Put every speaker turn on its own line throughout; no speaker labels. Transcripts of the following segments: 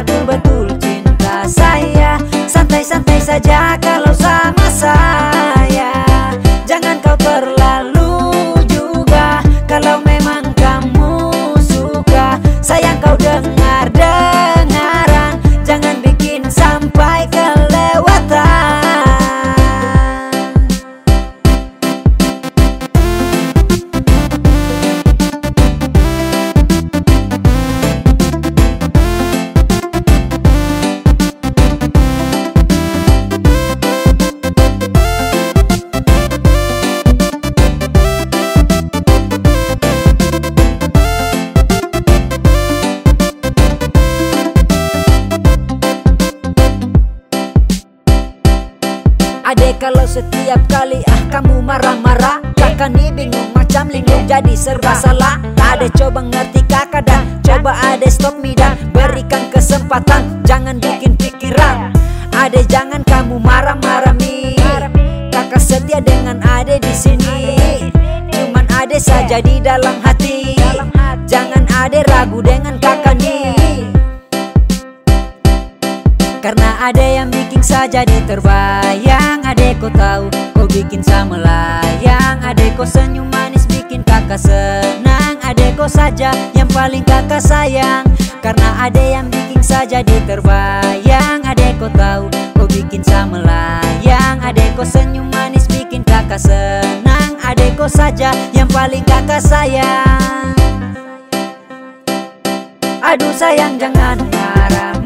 betul-betul cinta saya. Santai-santai saja kalau Adek kalau setiap kali ah kamu marah-marah. Kakak nih bingung macam linglung jadi serba salah. Adek coba ngerti kakak dan coba adek stop me Berikan kesempatan. Jangan bikin pikiran. Adek jangan kamu marah-marah mi Kakak setia dengan adek di sini. Cuman adek saja di dalam hati. Jangan adek ragu dengan kakak nih karena ada yang bikin saja terbayang Adek kau tahu kau bikin sama layang. Adek kau senyum manis bikin kakak senang. Adek kau saja yang paling kakak sayang. Karena ada yang bikin saja di terbayang. Adek kau tahu kau bikin sama layang. Adek kau senyum manis bikin kakak senang. Adek kau saja yang paling kakak sayang. Aduh sayang jangan marah-marah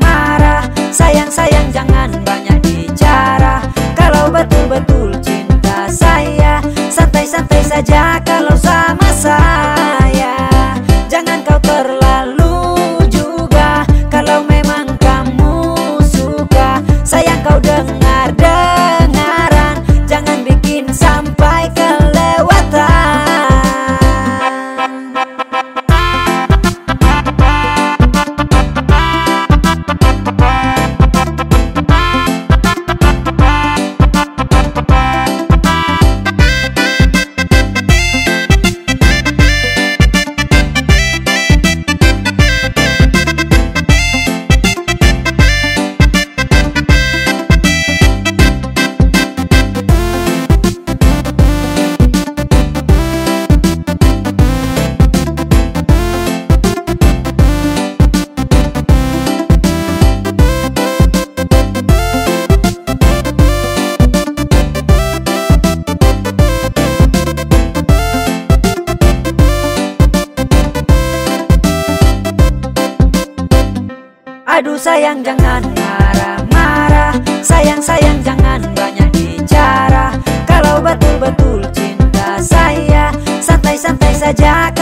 Aduh sayang jangan marah-marah. Sayang sayang jangan banyak bicara. Kalau betul-betul cinta saya Santai-santai saja